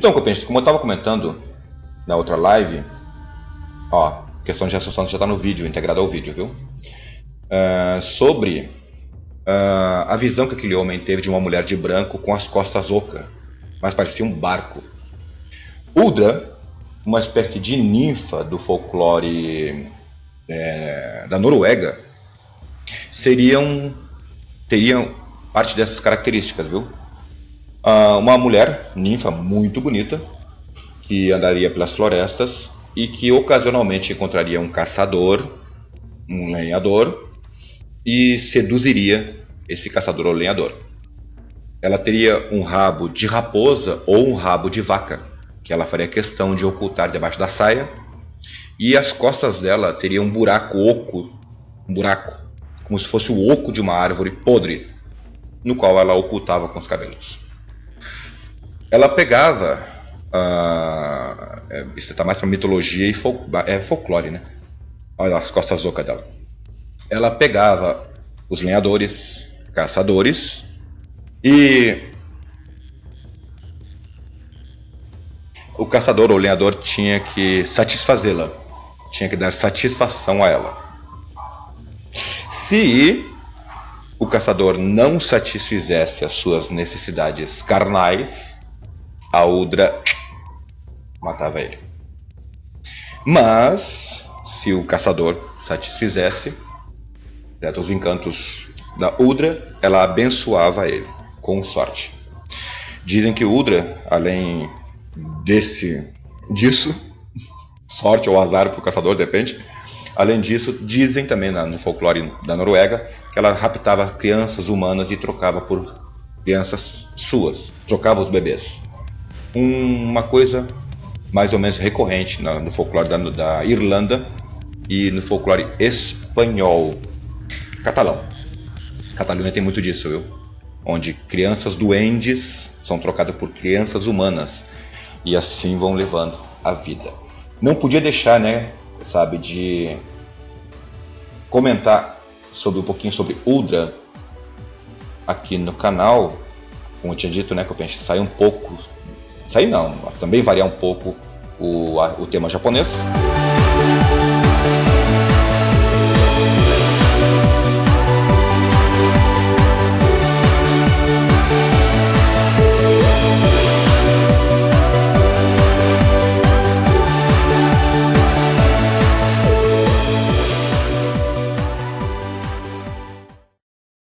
Então, Copente, como eu estava comentando na outra live, ó, questão de gestação já está no vídeo, integrado ao vídeo, viu? Uh, sobre uh, a visão que aquele homem teve de uma mulher de branco com as costas ocas, mas parecia um barco. Udra, uma espécie de ninfa do folclore é, da Noruega, seriam teriam parte dessas características, viu? Uh, uma mulher ninfa muito bonita que andaria pelas florestas e que ocasionalmente encontraria um caçador, um lenhador e seduziria esse caçador ou lenhador. Ela teria um rabo de raposa ou um rabo de vaca, que ela faria questão de ocultar debaixo da saia, e as costas dela teriam um buraco oco, um buraco, como se fosse o oco de uma árvore podre, no qual ela ocultava com os cabelos. Ela pegava, uh, isso está mais para mitologia e fol é folclore, né? Olha as costas ocas dela ela pegava os lenhadores, caçadores e o caçador ou lenhador tinha que satisfazê-la, tinha que dar satisfação a ela. Se o caçador não satisfizesse as suas necessidades carnais, a Udra matava ele. Mas, se o caçador satisfizesse, certo? os encantos da Udra, ela abençoava ele com sorte. Dizem que Udra, além desse disso, sorte ou azar para o caçador, depende. Além disso, dizem também no folclore da Noruega que ela raptava crianças humanas e trocava por crianças suas, trocava os bebês. Uma coisa mais ou menos recorrente no folclore da, da Irlanda e no folclore espanhol, catalão. Catalunha tem muito disso, viu? Onde crianças duendes são trocadas por crianças humanas e assim vão levando a vida. Não podia deixar, né, sabe, de comentar sobre um pouquinho sobre Udra aqui no canal. Como eu tinha dito, né, que eu pensei sair um pouco, sair não, mas também variar um pouco o, a, o tema japonês.